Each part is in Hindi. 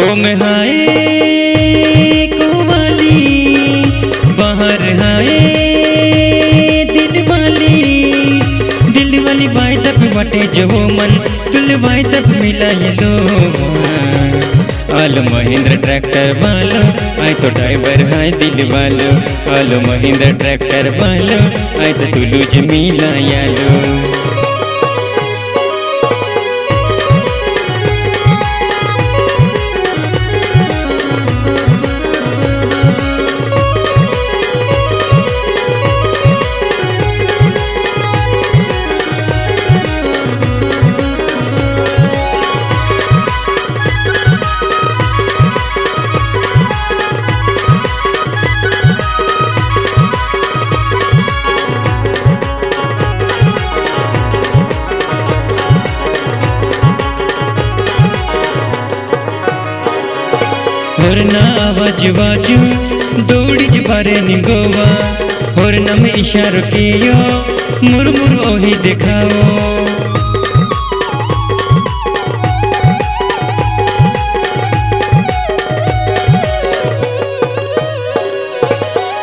कोम हाय कोवाली, बाहर हाय दिल वाली दिल वाली बाई तब बटे जो मन तुल बाई तब मिला ये दो आलो महिंद्र ट्रैक्टर वालो आई तो ड्राइवर हाय दिल वालो आलो महिंद्र ट्रैक्टर वालो आई तो तुलुज मिला यालो ಹೊರನ ಆವಾಜು ದೌಡಿ ಬಾರೆ ನಿಂಗೋವಾ ಹೊರನ में इशारो कियो मुरमुर ओही दिखाओ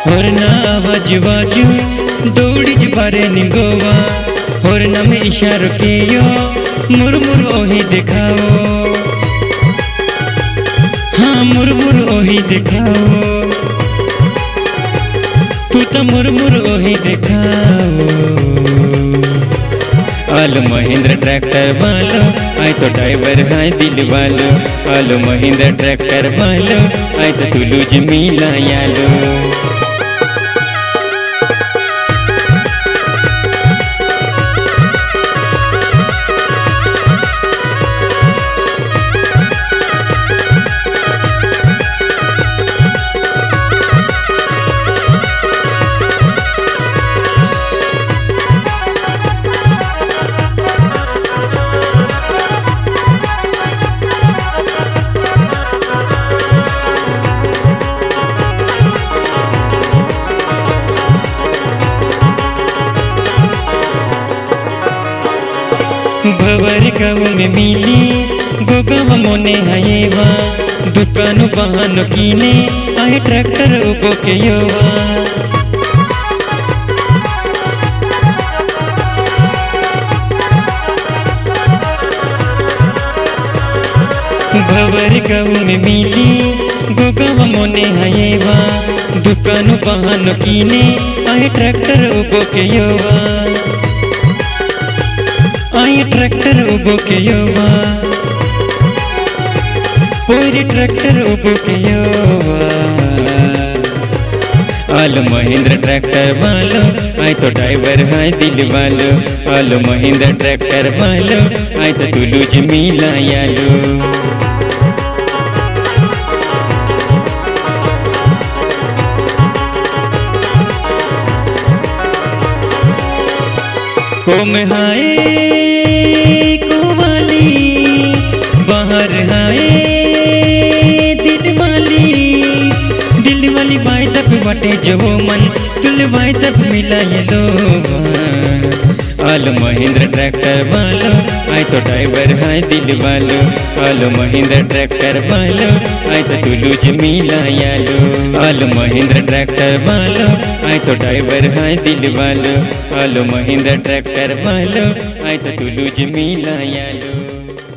ಹೊರನ ಆವಾಜು ದೌಡಿ ಬಾರೆ ನಿಂಗೋವಾ ಹೊರನ में इशारो कियो मुरमुर ओही दिखाओ ओही दिखाओ तू तो मुरमुर ओही दिखाओ आलो महेंद्र ट्रैक्टर वालो आई तो ड्राइवर है दिल वालो। आलो महेंद्र ट्रैक्टर वालो आई तो तुलू मिला यालो। भवर में मिली। गोगाव मोने हायेवा दुकान बहन कीने आए ट्रैक्टर उबो के योवा भवर गाँव में मिली। गोगाव मोने हायेवा दुकान बहन कीने आए ट्रैक्टर उबो के योवा ट्रैक्टर पूरी ट्रैक्टर आलो महिंद्र ट्रैक्टर वालो आई तो ड्राइवर है दिल वालो। आलो महेंद्र ट्रैक्टर वालो आई तो तुलुज मिलाया यालो। जो मन तुल बाई तब मिला दो आलो महिंद्र ट्रैक्टर वालो आई तो ड्राइवर हाय दिल वालो। आलो महिंद्र ट्रैक्टर वालो आई तो तुलुज मिला यालो। आलो महिंद्र ट्रैक्टर वालो आई तो ड्राइवर हाय दिल वालो। आलो महिंद्र ट्रैक्टर वालो आई तो तुलुज मिला यालो।